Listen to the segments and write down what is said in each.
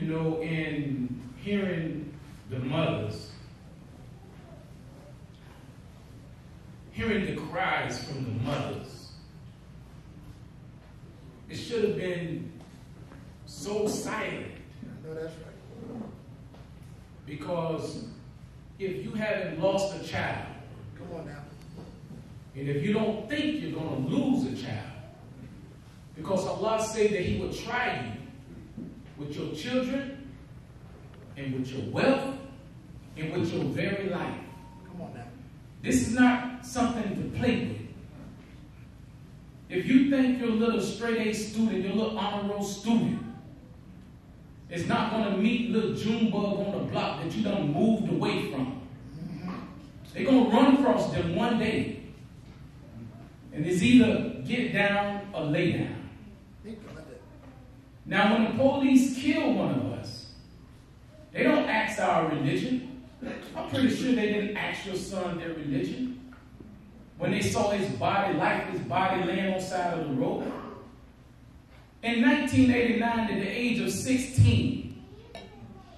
You know, in hearing the mothers, hearing the cries from the mothers, it should have been so silent. I know that's right. Because if you haven't lost a child, Come on now. and if you don't think you're going to lose a child, because Allah said that He will try you with your children and with your wealth and with your very life. Come on now. This is not something to play with. If you think you're little straight A student, you're little honor roll student, it's not going to meet little June bug on the block that you done moved away from. Mm-hmm. They're going to run across them one day. And it's either get down or lay down. Now, when the police kill one of us, they don't ask our religion. I'm pretty sure they didn't ask your son their religion. When they saw his body, lifeless body laying on side of the road. In 1989, at the age of 16,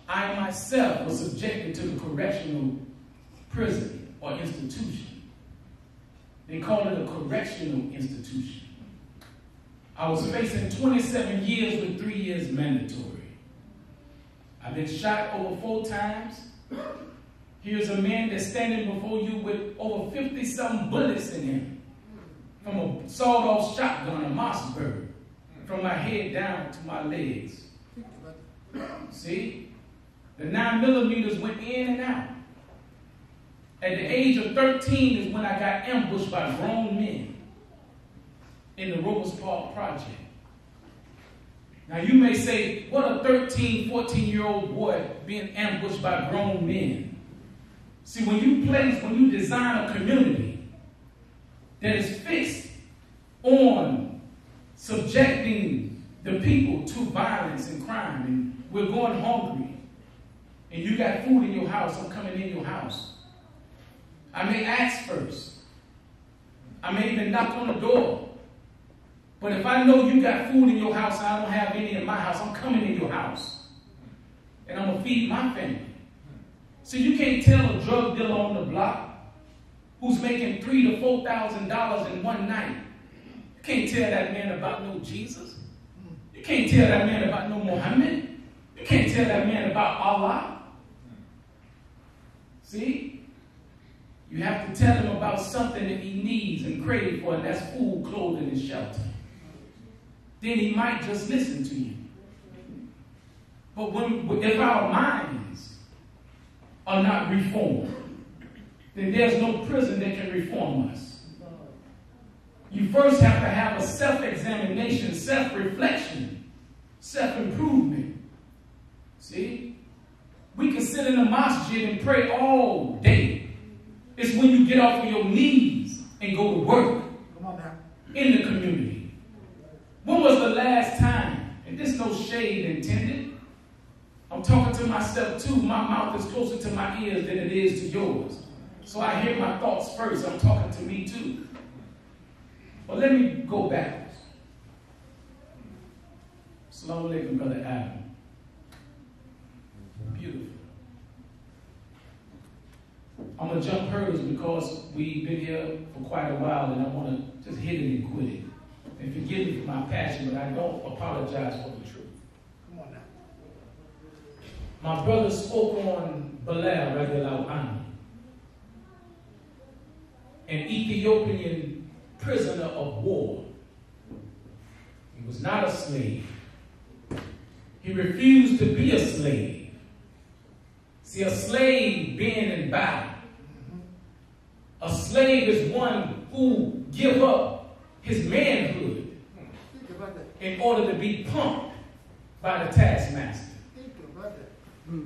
I myself was subjected to the correctional prison or institution. They call it a correctional institution. I was facing 27 years with three years mandatory. I've been shot over four times. Here's a man that's standing before you with over 50 some bullets in him from a sawed off shotgun, a Mossberg, from my head down to my legs. See? The 9 millimeters went in and out. At the age of 13 is when I got ambushed by grown men in the Rovers Park Project. Now you may say, what a 13, 14 year old boy being ambushed by grown men. See, when you place, when you design a community that is fixed on subjecting the people to violence and crime, and we're going hungry, and you got food in your house, I'm coming in your house. I may ask first. I may even knock on the door. But if I know you got food in your house and I don't have any in my house, I'm coming in your house. And I'm gonna feed my family. So you can't tell a drug dealer on the block who's making three to four thousand dollars in one night. You can't tell that man about no Jesus. You can't tell that man about no Muhammad. You can't tell that man about Allah. See? You have to tell him about something that he needs and craves for, and that's food, clothing, and shelter. Then he might just listen to you. But when, if our minds are not reformed, then there's no prison that can reform us. You first have to have a self examination, self reflection, self improvement. See? We can sit in a masjid and pray all day. It's when you get off of your knees and go to work Come on now. in the community. When was the last time, and this no shade intended, I'm talking to myself too. My mouth is closer to my ears than it is to yours. So I hear my thoughts first. I'm talking to me too. But let me go backwards. Slow alaikum, Brother Adam. Beautiful. I'm going to jump hurdles because we've been here for quite a while and I want to just hit it and quit it. And forgive me for my passion, but I don't apologize for the truth. Come on now. My brother spoke on Bilal radiallahu an Ethiopian prisoner of war. He was not a slave. He refused to be a slave. See, a slave being in battle. A slave is one who give up his manhood Think about that. In order to be pumped by the taskmaster. Think about that.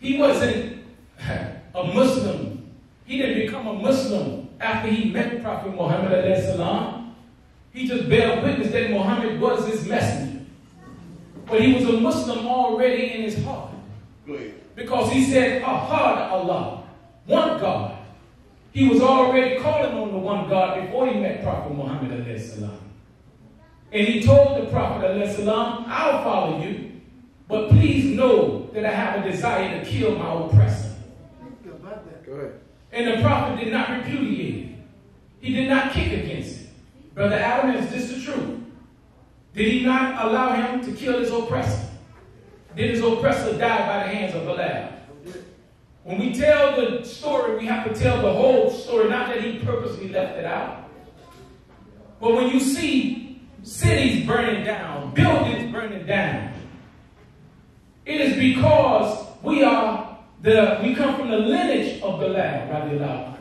He wasn't a Muslim. He didn't become a Muslim after he met Prophet Muhammad alayhi salam. He just bear witness that Muhammad was his messenger. But he was a Muslim already in his heart. Because he said, Ahad Allah, one God. He was already calling on the one God before he met Prophet Muhammad alayhi salam. And he told the Prophet salam, I'll follow you. But please know that I have a desire to kill my oppressor. Think about that. Go ahead. And the prophet did not repudiate it. He did not kick against it. Brother Adam, is this the truth? Did he not allow him to kill his oppressor? Did his oppressor die by the hands of Bilal? When we tell the story, we have to tell the whole story, not that he purposely left it out. But when you see cities burning down, buildings burning down, it is because we are the we come from the lineage of radiallahu anhu.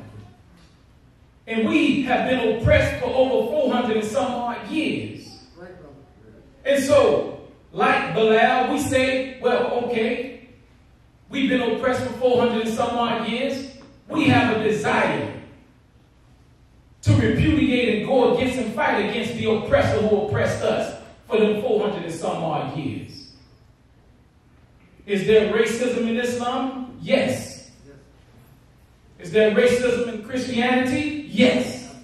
And we have been oppressed for over 400 and some odd years. And so, like Bilal, we say, well, okay, we've been oppressed for 400 and some odd years. We have a desire to repudiate and go against and fight against the oppressor who oppressed us for them 400 and some odd years. Is there racism in Islam? Yes. Is there racism in Christianity? Yes.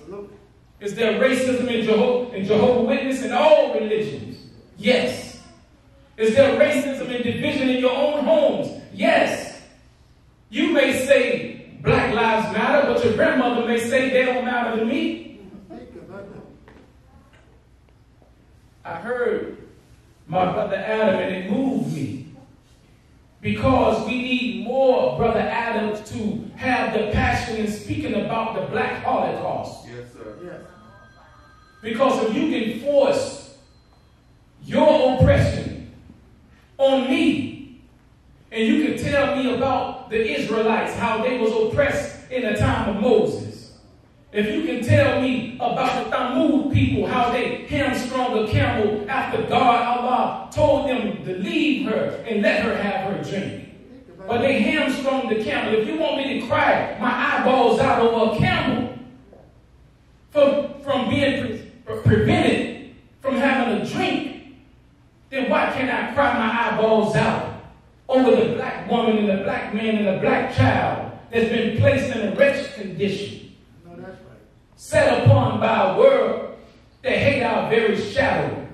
Is there racism in Jehovah, in Jehovah Witness and all religions? Yes. Is there racism and division in your own homes? Yes. You may say Black Lives Matter, but your grandmother may say they don't matter to me. Think about that. I heard my brother Adam and it moved me. Because we need more brother Adams to have the passion in speaking about the black holocaust. Yes, sir. Yes. Because if you can force your oppression on me, and you can tell me about the Israelites, how they was oppressed in the time of Moses. If you can tell me about the Thamud people, how they hamstrung a camel after God, Allah, told them to leave her and let her have her drink. But they hamstrung the camel. If you want me to cry my eyeballs out over a camel from, from being pre- prevented from having a drink, then why can't I cry my eyeballs out over the black woman and the black man and the black child that's been placed in a wretched condition, No, that's right. set upon by a world that hate our very shadow?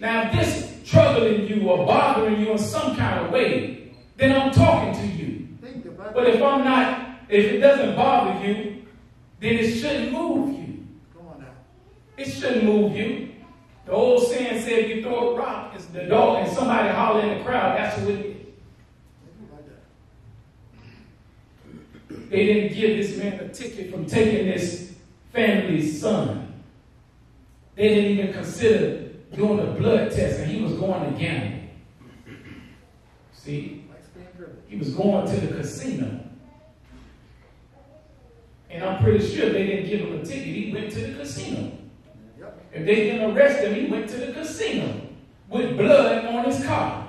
Now, if this troubling you or bothering you in some kind of way, then I'm talking to you. But if I'm not, if it doesn't bother you, then it shouldn't move you. It shouldn't move you. The old saying said, if you throw a rock, it's the dog, and somebody holler in the crowd, that's who it is. They didn't give this man a ticket from taking this family's son. They didn't even consider doing a blood test, and he was going to gamble. See? He was going to the casino. And I'm pretty sure they didn't give him a ticket. He went to the casino. If they didn't arrest him, he went to the casino with blood on his car.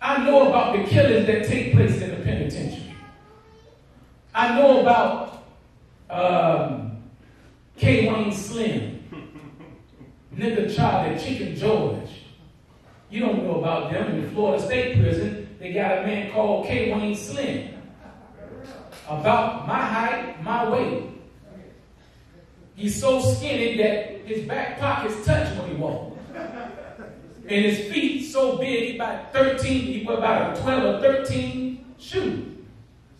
I know about the killings that take place in the penitentiary. I know about um, K. Wayne Slim, Nigga and Chicken George. You don't know about them in the Florida State Prison. They got a man called K. Wayne Slim. About my height, my weight. He's so skinny that his back pockets touch when he walks. And his feet so big, he about 13, he was about a 12 or 13 shoe.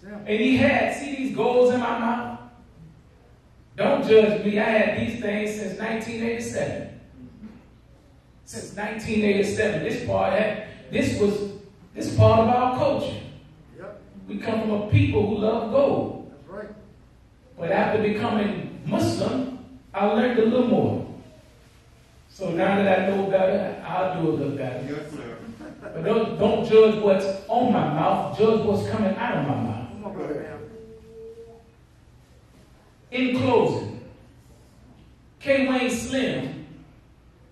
And he had, see these goals in my mouth? Don't judge me. I had these things since 1987. Since 1987. This part had, this was, this part of our culture. Yep. We come from a people who love gold. That's right. But after becoming Muslim, I learned a little more. So now that I know better, I'll do a little better. Yes, sir. But don't, don't judge what's on my mouth, judge what's coming out of my mouth. Come on, brother man. In closing, K. Wayne Slim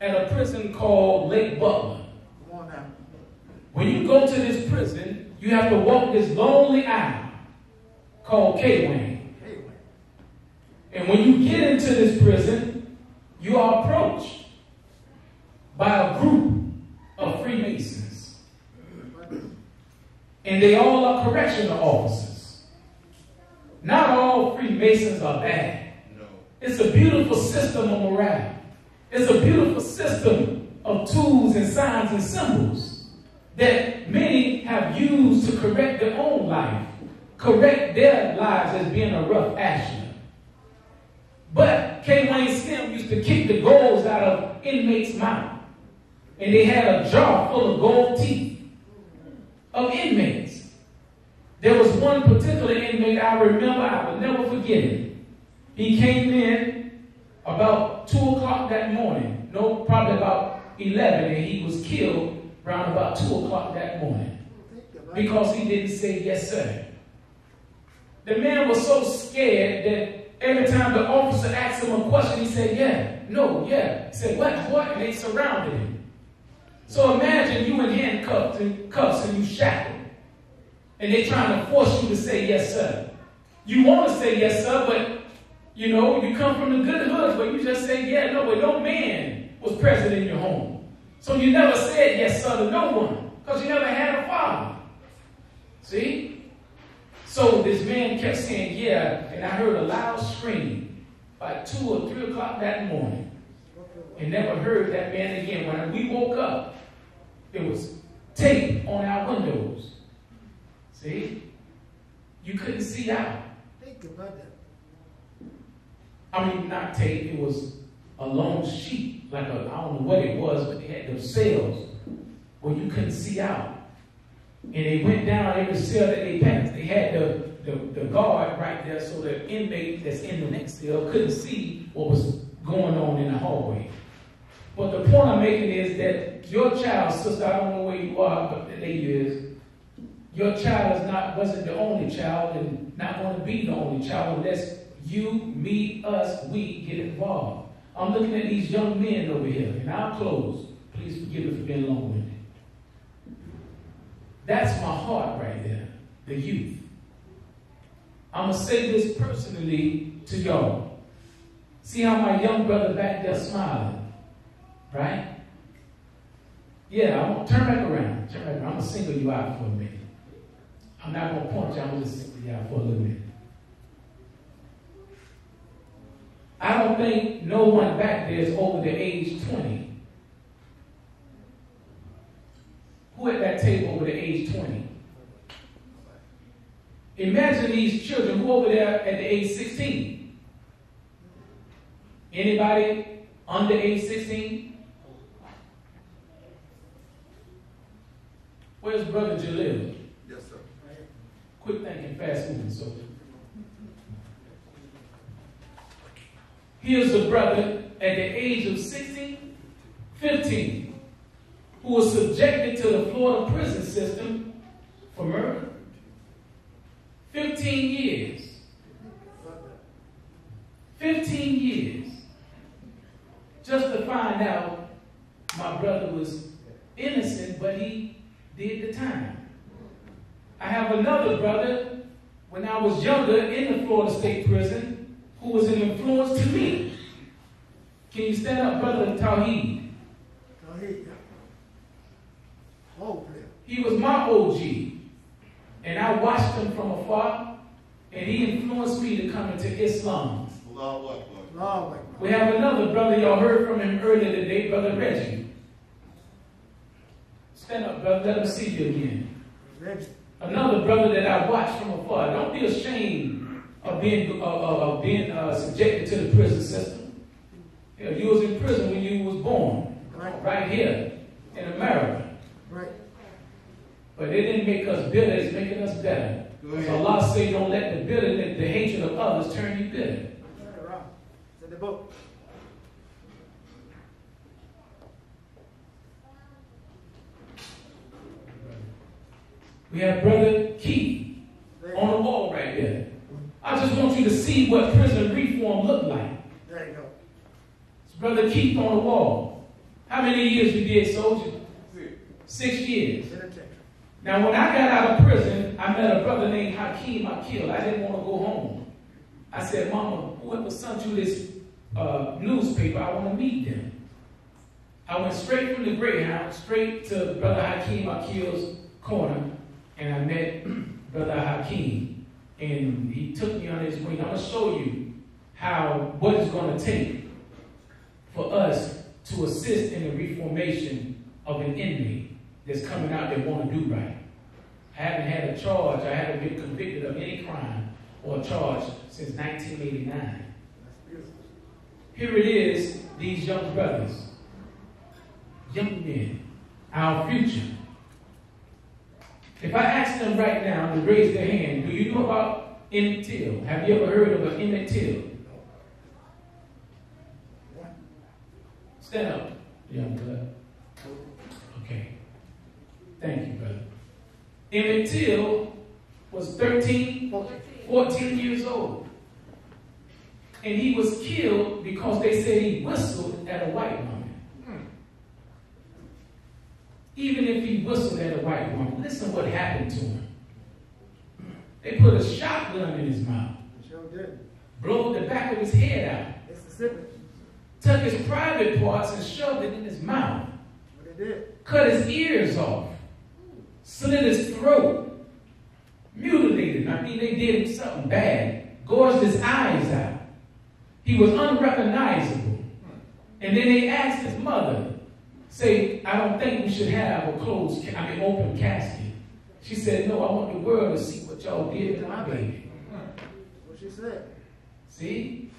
at a prison called Lake Butler. Come on now. When you go to this prison, you have to walk this lonely aisle called K. Wayne. And when you get into this prison, you are approached by a group of Freemasons. And they all are correctional officers. Not all Freemasons are bad. No. It's a beautiful system of morality. It's a beautiful system of tools and signs and symbols that many have used to correct their own life, correct their lives as being a rough ashlar. But K. Wayne Slim used to kick the goals out of inmates' mouth. And they had a jar full of gold teeth of inmates. There was one particular inmate I remember, I will never forget. He came in about 2 o'clock that morning, no, probably about 11, and he was killed around about 2 o'clock that morning because he didn't say yes, sir. The man was so scared that every time the officer asked him a question, he said, yeah, no, yeah. He said, what, what? And they surrounded him. So imagine you in handcuffs and cuffs and you shackled. And they're trying to force you to say yes, sir. You want to say yes, sir, but you know, you come from the good hood where you just say, yeah, no, but no man was present in your home. So you never said yes, sir, to no one, because you never had a father. See? So this man kept saying, yeah, and I heard a loud scream by two or three o'clock that morning. And never heard that man again. When we woke up, it was tape on our windows. See? You couldn't see out. Think about that. I mean, not tape, it was a long sheet, like a, I don't know what it was, but they had those cells where you couldn't see out. And they went down every cell that they passed. They had the, the, the guard right there so the inmate that's in the next cell couldn't see what was going on in the hallway. But the point I'm making is that your child, sister, I don't know where you are, but the lady is, your child is not wasn't the only child and not going to be the only child unless you, me, us, we get involved. I'm looking at these young men over here, and I'll close. Please forgive me for being long-winded. That's my heart right there, the youth. I'm going to say this personally to y'all. See how my young brother back there smiling, right? Yeah, I'm going to turn back around. Turn back around. I'm going to single you out for a minute. I'm not going to point you, I'm going to single you out for a little bit. I don't think no one back there is over the age 20. Who at that table over the age 20? Imagine these children who over there at the age 16. Anybody under age 16? Where's Brother Jalil? Quick thinking, fast moving, so. Here's a brother at the age of 16, 15, who was subjected to the Florida prison system for murder. 15 years. 15 years. Just to find out my brother was innocent, but he did the time. I have another brother when I was younger in the Florida State Prison who was an influence to me. Can you stand up, brother Tawheed? Go ahead. Whole player. He was my OG. And I watched him from afar, and he influenced me to come into Islam. Allahu Akbar. Long. We have another brother, y'all heard from him earlier today, Brother Reggie. Stand up, brother, let him see you again. Reggie. Another brother that I watched from afar. Don't be ashamed of being, uh, of being uh, subjected to the prison system. You, know, you was in prison when you was born, Right. right here in America. Right. But it didn't make us bitter, it's making us better. So Allah say, don't let the bitter, the, the hatred of others turn you bitter. Turn it around. It's in the book. We have Brother Keith on the wall right there. I just want you to see what prison reform looked like. There you go. It's Brother Keith on the wall. How many years you did, soldier? Six years. Now, when I got out of prison, I met a brother named Hakeem Akil. I didn't want to go home. I said, Mama, whoever sent you this uh, newspaper, I want to meet them. I went straight from the Greyhound, straight to Brother Hakeem Akil's corner, and I met Brother Hakeem. And he took me on his wing. I'm to show you how, what it's going to take for us to assist in the reformation of an inmate that's coming out that want to do right. I haven't had a charge, I haven't been convicted of any crime or charge since 1989. Here it is, these young brothers, young men, our future. If I ask them right now to raise their hand, do you know about Emmett Till? Have you ever heard of an Emmett Till? Stand up, young blood. Okay. Thank you, brother. Emmett Till was 13, 14 years old. And he was killed because they said he whistled at a white. Even if he whistled at a white woman, listen what happened to him. They put a shotgun in his mouth, They sure did. blew the back of his head out, Mississippi. took his private parts and shoved it in his mouth, What they did. cut his ears off, slit his throat, mutilated. I mean, they did something bad, gorged his eyes out. He was unrecognizable. And then they asked his mother, say, I don't think we should have a closed, I mean, open casket. She said, no, I want the world to see what y'all did to my baby. What she said. See?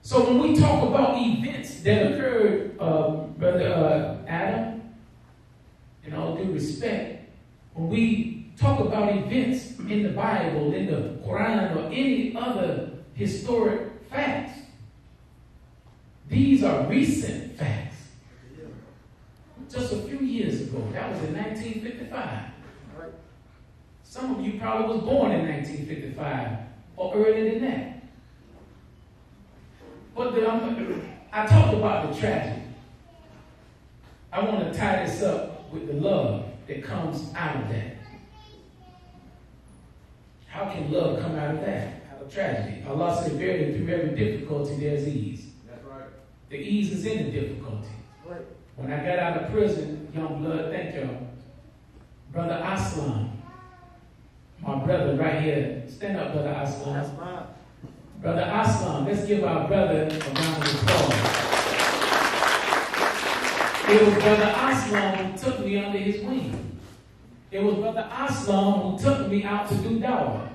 So when we talk about events that occurred, uh, Brother uh, Adam, in all due respect, when we talk about events in the Bible, in the Quran, or any other historic facts, these are recent facts. Just a few years ago, that was in 1955. Some of you probably was born in 1955 or earlier than that. But the, um, I talked about the tragedy. I want to tie this up with the love that comes out of that. How can love come out of that? Out of tragedy. Allah said, verily through every difficulty there's ease. That's right. The ease is in the difficulty. Right. When I got out of prison, young blood, thank y'all. Brother Aslam, my brother right here. Stand up, Brother Aslam. That's mine. Brother Aslam, let's give our brother a round of applause. It was Brother Aslam who took me under his wing. It was Brother Aslam who took me out to do dawah.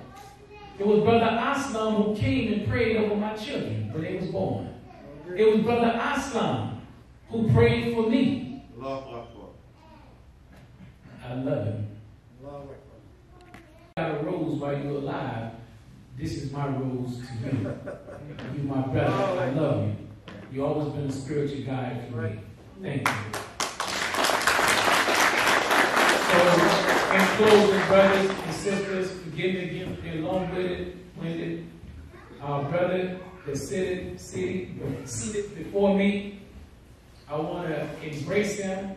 It was Brother Aslam who came and prayed over my children when they was born. It was Brother Aslam who prayed for me. I love him. Got a rose while you're alive, this is my rose to you. You, my brother, I love you. You always been a spiritual guide for me. Thank you. So, in closing, brothers and sisters, forgive me again for being long-winded. Winded. Our brother that's sitting, sitting, seated before me, I want to embrace them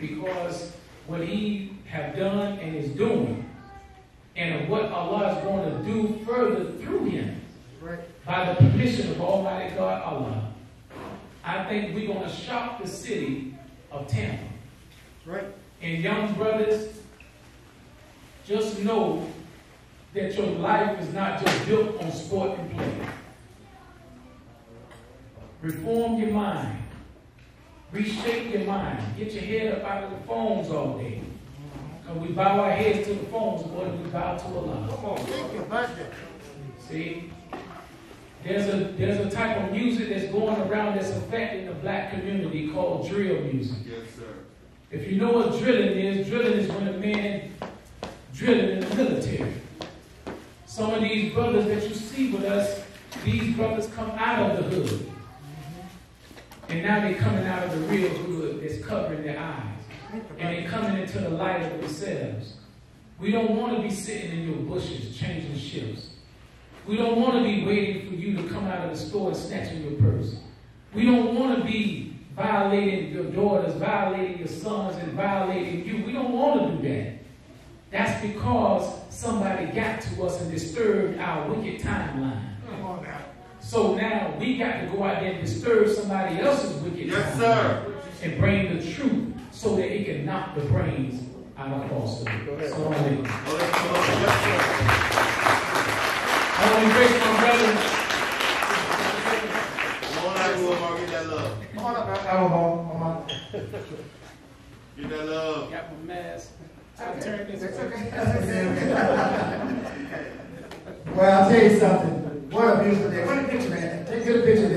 because what he have done and is doing and what Allah is going to do further through him Right. by the permission of Almighty God Allah. I think we're going to shock the city of Tampa. Right. And young brothers, just know that your life is not just built on sport and play. Reform your mind. Reshape your mind. Get your head up out of the phones all day. Because we bow our heads to the phones more than we bow to Allah. Come on. About that. See? There's a there's a type of music that's going around that's affecting the black community called drill music. Yes, sir. If you know what drilling is, drilling is when a man drilling in the military. Some of these brothers that you see with us, these brothers come out of the hood. And now they're coming out of the real hood that's covering their eyes. And they're coming into the light of themselves. We don't want to be sitting in your bushes changing shifts. We don't want to be waiting for you to come out of the store and snatching your purse. We don't want to be violating your daughters, violating your sons, and violating you. We don't want to do that. That's because somebody got to us and disturbed our wicked timeline. Come on now. So now we got to go out there and disturb somebody else's wicked Yes, sir. and bring the truth so that it can knock the brains out of falsehood. ahead. So oh, I want Oh, let's go. Yes, to embrace my brother. sir. Lord, I will, Mark, get that love. Come on up, man. I don't know, I'm out. Get that love. Got my mask. I turned this It's okay. Well, I'll tell you something. What a beautiful day. What a picture, man. Take a picture of